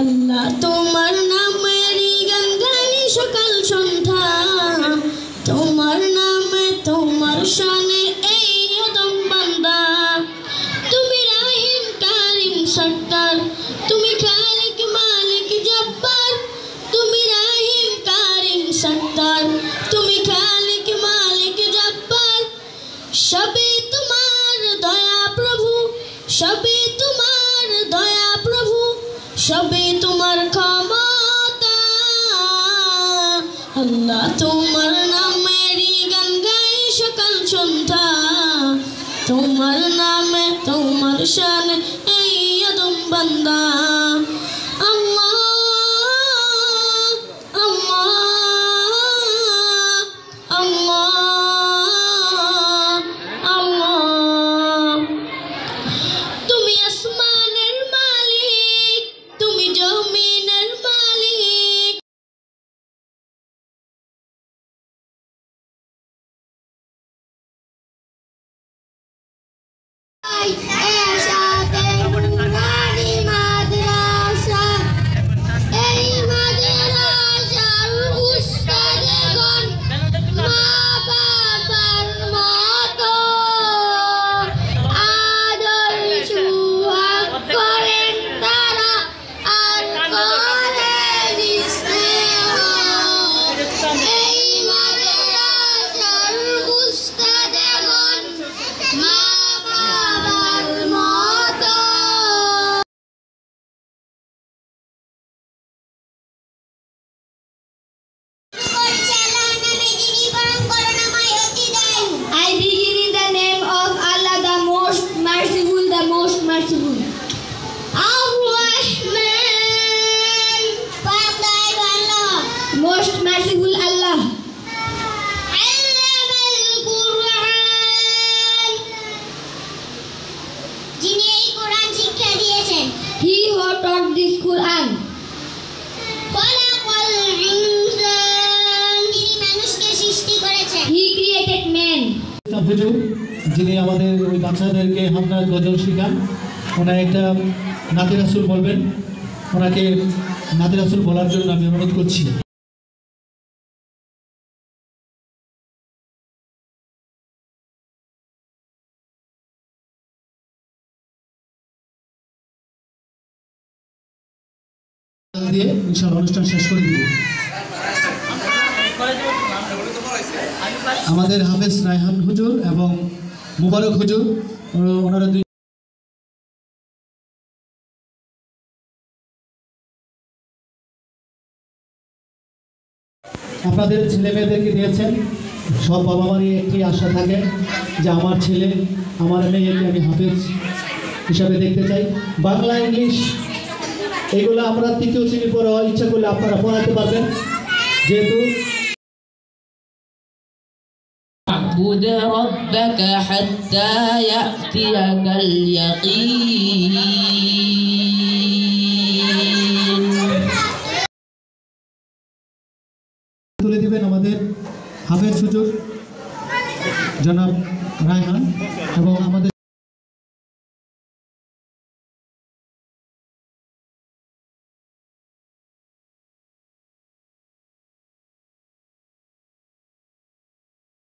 আল্লাহ, তোমার নামের গানি সকাল সন্ধ্যা। তোমার নামে, তোমার সানে এই আদম বান্দা। তুমি রাহিম, কারিম, সত্য সবই তোমার ক্ষমতা। আল্লাহ তোমার নামেরই গান গাই সকাল সন্ধ্যা। তোমার নামে, তোমার শানে এই আদম বান্দা। হুজুর যিনি আমাদের ওই বাচ্চাদেরকে হামনা গজল শিখান ওনার একটা নাতি রাসুল বলবেন, ওনাকে নাতি রাসুল বলার জন্য আমি অনুরোধ করছি। দিয়ে ইনশাআল্লাহ অনুষ্ঠান শেষ করে দিব। আমাদের হাফেজ রায়হান হুজুর এবং মুবারক হুজুর ওনারা দুই আপনাদের ছেলে মেয়েদেরকে দিয়েছেন। সব বাবা মারই একটি আশা থাকে যে আমার ছেলে, আমার মেয়েকে আমি হাফেজ হিসাবে দেখতে চাই। বাংলা, ইংলিশ, এগুলো আমরা তৃতীয় শ্রেণি পড়া ইচ্ছা করলে আপনারা পড়াতে পারবেন। যেহেতু واعبد ربك حتى يأتيك اليقين তুলে দিবেন আমাদের হাফেজ হুজুর জনাব রায়হান এবং আমাদের